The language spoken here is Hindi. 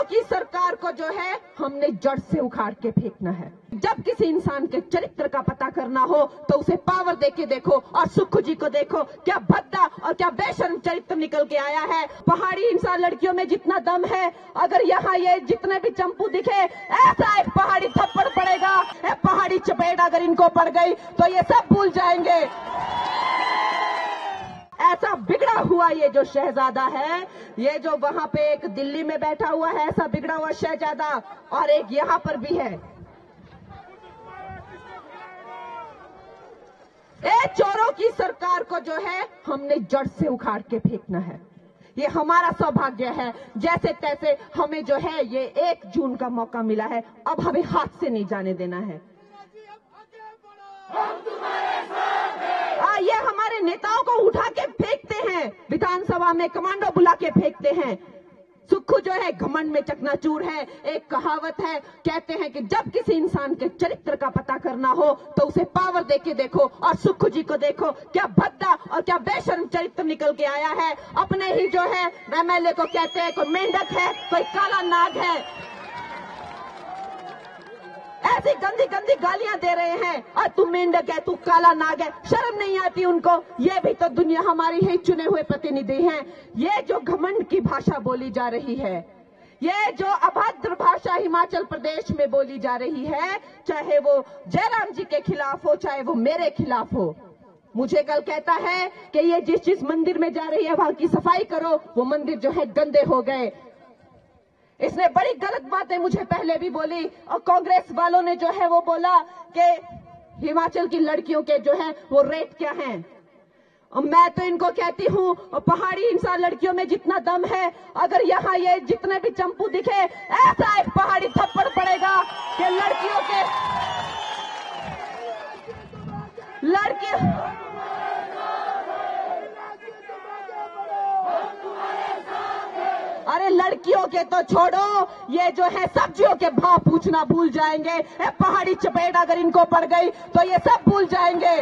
चोरों की सरकार को जो है हमने जड़ से उखाड़ के फेंकना है। जब किसी इंसान के चरित्र का पता करना हो तो उसे पावर दे के देखो और सुखू जी को देखो, क्या भद्दा और क्या बेशर्म चरित्र निकल के आया है। पहाड़ी इंसान लड़कियों में जितना दम है, अगर यहाँ ये जितने भी चंपू दिखे, ऐसा एक पहाड़ी थप्पड़ पड़ेगा। पहाड़ी चपेट अगर इनको पड़ गई तो ये सब भूल जाएँगे। हुआ ये जो शहजादा है ये जो वहाँ पे एक दिल्ली में बैठा हुआ है ऐसा बिगड़ा हुआ शहजादा और एक यहाँ पर भी है। ए चोरों की सरकार को जो है हमने जड़ से उखाड़ के फेंकना है। ये हमारा सौभाग्य है। जैसे तैसे हमें जो है ये एक जून का मौका मिला है। अब हमें हाथ से नहीं जाने देना है। आ, ये हमारे नेताओं को उठा के विधानसभा में कमांडो बुला के फेंकते हैं। सुखू जो है, घमंड में चकनाचूर है, एक कहावत है, कहते हैं कि जब किसी इंसान के चरित्र का पता करना हो तो उसे पावर दे के देखो और सुखू जी को देखो, क्या भद्दा और क्या बेशर्म चरित्र निकल के आया है। अपने ही जो है, एमएलए को कहते हैं, कोई मेंढक है, कोई काला नाग है। ऐसी गंदी गंदी गालियाँ दे रहे हैं। और तू मेंढक है, तू काला नाग है, शर्म नहीं आती उनको। ये भी तो दुनिया हमारी ही चुने हुए प्रतिनिधि हैं। ये जो घमंड की भाषा बोली जा रही है, ये जो अभद्र भाषा हिमाचल प्रदेश में बोली जा रही है, चाहे वो जयराम जी के खिलाफ हो, चाहे वो मेरे खिलाफ हो। मुझे कल कहता है कि ये जिस जिस मंदिर में जा रही है, वहाँ की सफ़ाई करो। वो मंदिर जो है गंदे हो गए। इसने बड़ी गलत बातें मुझे पहले भी बोली और कांग्रेस वालों ने जो है वो बोला कि हिमाचल की लड़कियों के जो है वो रेट क्या है? और मैं तो इनको कहती हूँ पहाड़ी इंसान लड़कियों में जितना दम है, अगर यहाँ ये जितने भी चंपू दिखे, ऐसा एक पहाड़ी थप्पड़ पड़ेगा कि लड़कियों के लड़की लड़कियों के तो छोड़ो। ये जो है सब्जियों के भाव पूछना भूल जाएँगे। पहाड़ी चपेट अगर इनको पड़ गई तो ये सब भूल जाएँगे।